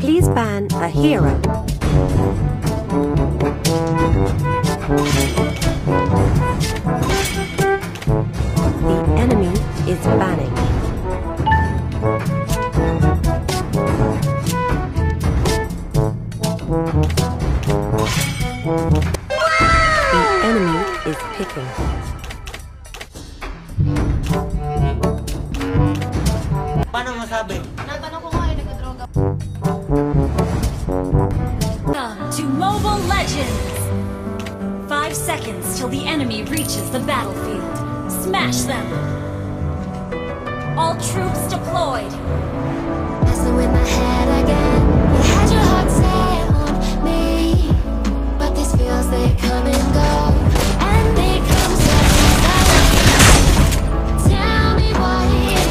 Please ban a hero. The enemy is banning. Wow! The enemy is picking. the battlefield. Smash them! All troops deployed! Messing with my head again. You had your heart set on me. But these feels, they come and go. And they come so Tell me it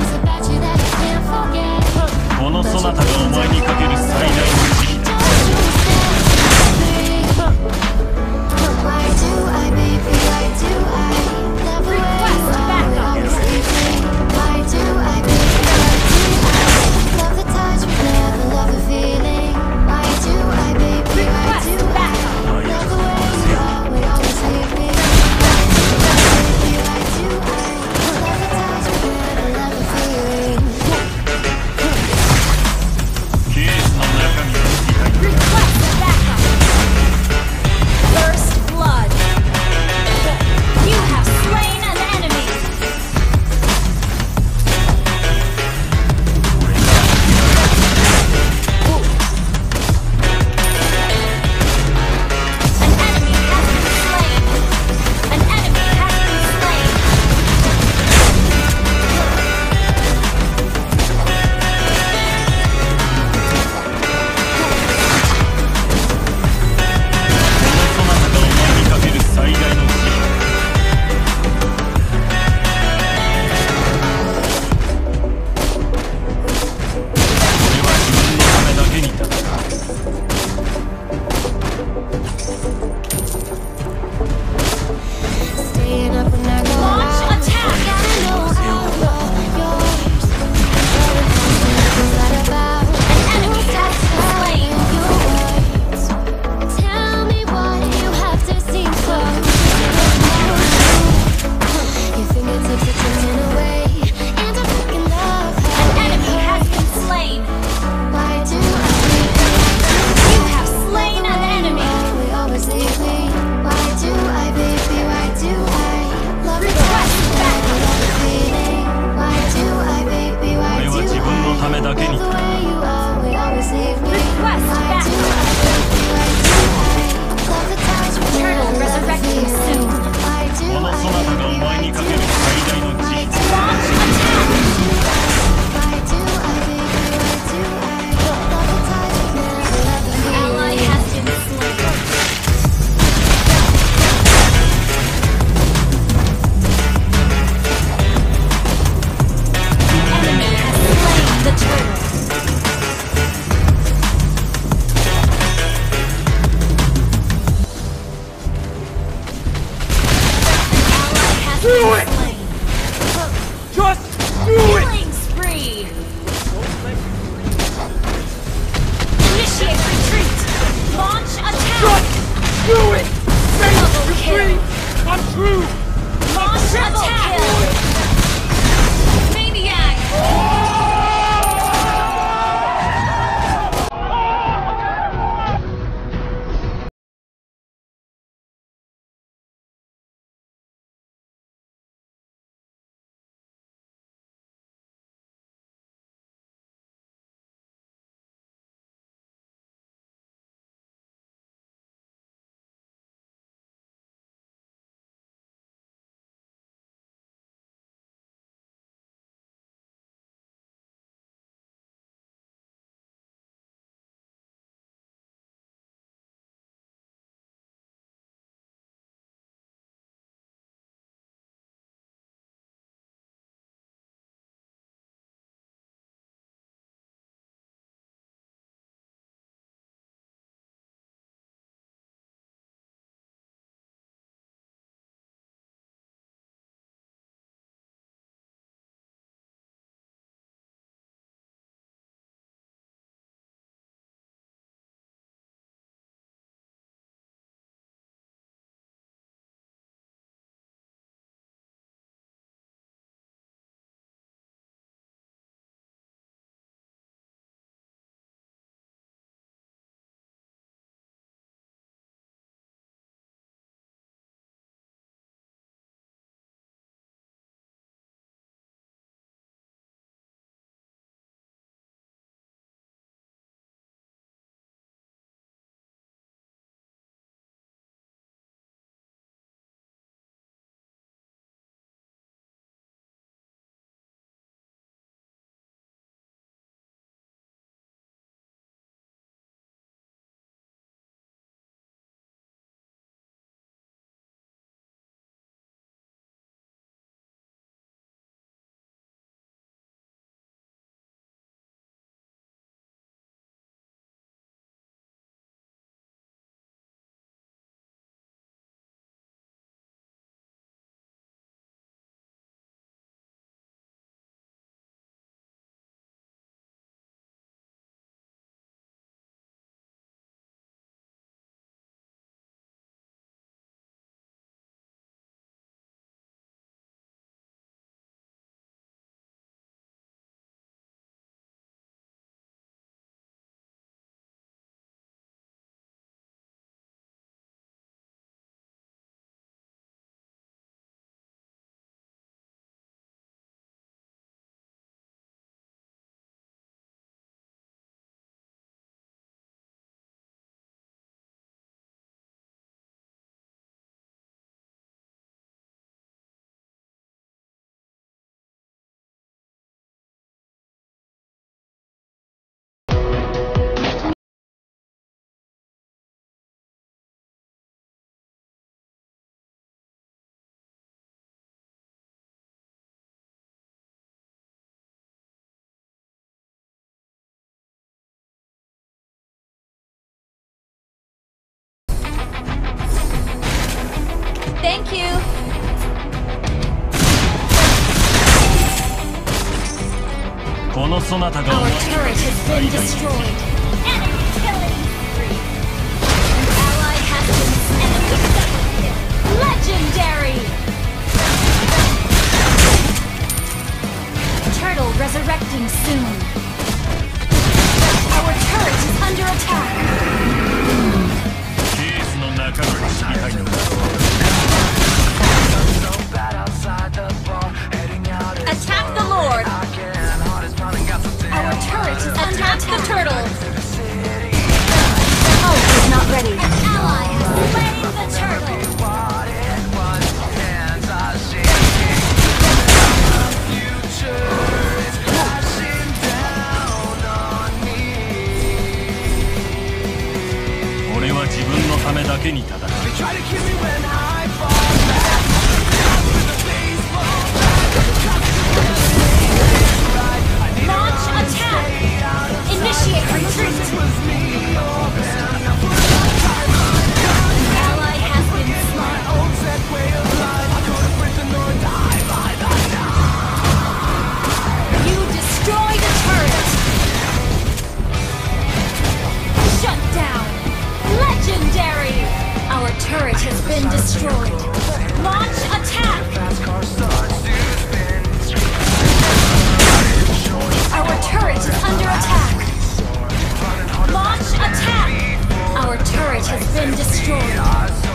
is about you that I can't forget. do it! Thank you. Our turret has been destroyed. An. Legendary! Turtle resurrecting soon. been destroyed. Launch attack! Our turret is under attack! Launch attack! Our turret has been destroyed.